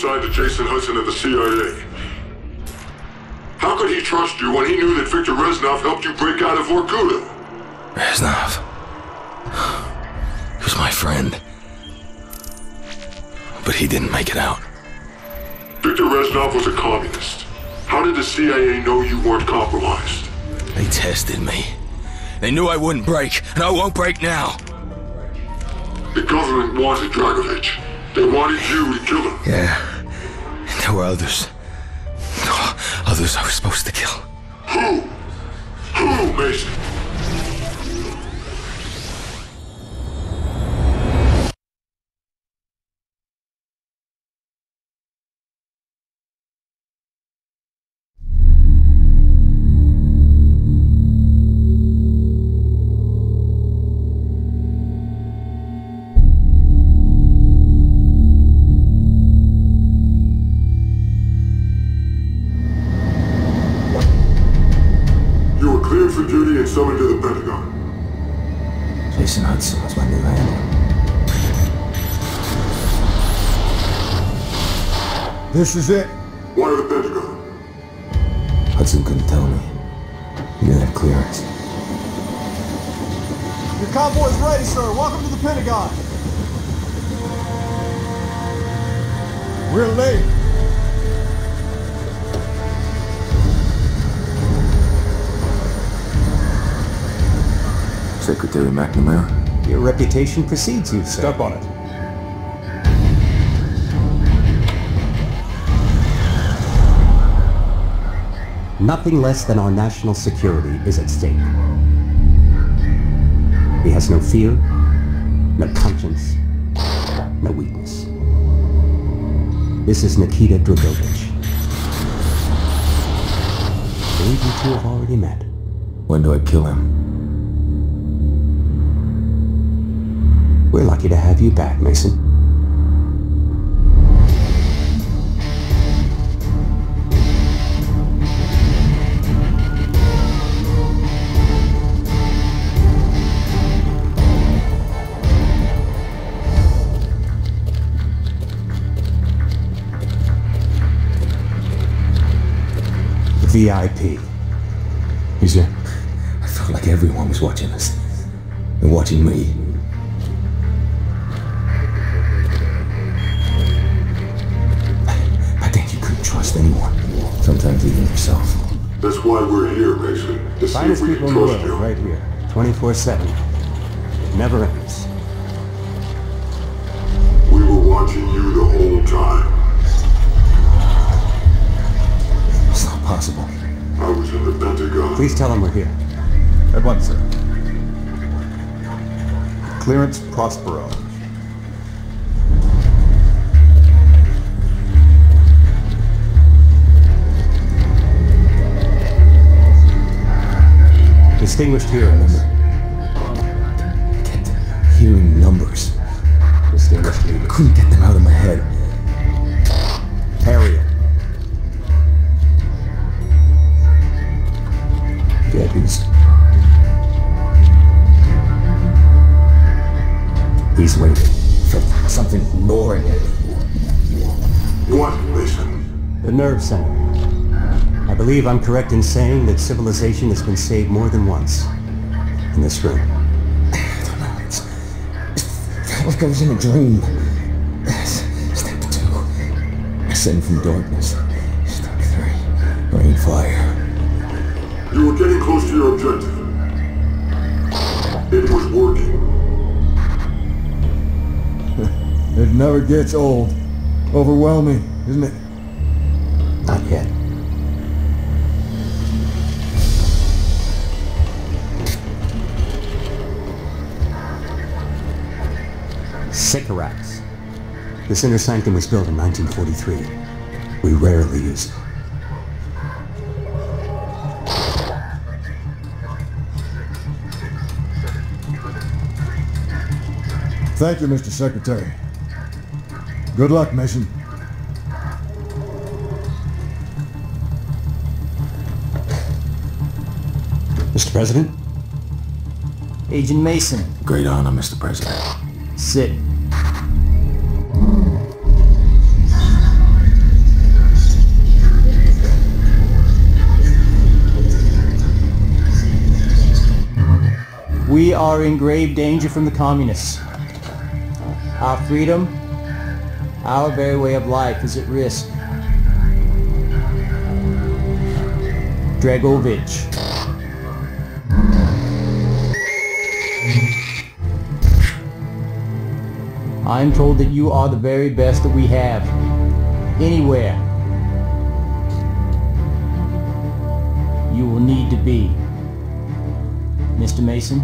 assigned to Jason Hudson at the CIA. How could he trust you when he knew that Victor Reznov helped you break out of Vorkuta? Reznov. He was my friend. But he didn't make it out. Victor Reznov was a communist. How did the CIA know you weren't compromised? They tested me. They knew I wouldn't break, and I won't break now. The government wanted Dragovich. They wanted you to kill him. Yeah. And there were others. Others I was supposed to kill. Who? Who, Mason? Cleared for duty and summoned to the Pentagon. Jason Hudson was my new handler. This is it. Why the Pentagon? Hudson couldn't tell me. He didn't have clearance. Your convoy's ready, sir. Welcome to the Pentagon. We're late. Secretary McNamara. Your reputation precedes you, sir. Step on it. Nothing less than our national security is at stake. He has no fear, no conscience, no weakness. This is Nikita Dragovich. I believe you two have already met. When do I kill him? We're lucky to have you back, Mason. VIP. He's there. I felt like everyone was watching us. And watching me. That's why we're here, Mason. To see if Finest we people can in the world, you. right here. 24-7. Never ends. We were watching you the whole time. It's not possible. I was in the Pentagon. Please tell them we're here. At once, sir. Clearance Prospero. Distinguished heroes. kept hearing numbers. Distinguished leaders. Couldn't get them out of my head. Harriet. Geddes. He's waiting. Felt something gnawing at me. What, Mason? The nerve center. I believe I'm correct in saying that civilization has been saved more than once. In this room. I don't know. It's, it felt like I was in a dream. Step two. Ascend from darkness. Step three. Rain fire. You were getting close to your objective. It was working. It never gets old. Overwhelming, isn't it? Not yet. Sycorax. This inner sanctum was built in 1943. We rarely use it. Thank you, Mr. Secretary. Good luck, Mason. Mr. President? Agent Mason, Great honor, Mr. President. Sit. We are in grave danger from the communists. Our freedom, our very way of life is at risk. Dragovich. I am told that you are the very best that we have. Anywhere. You will need to be. Mr. Mason?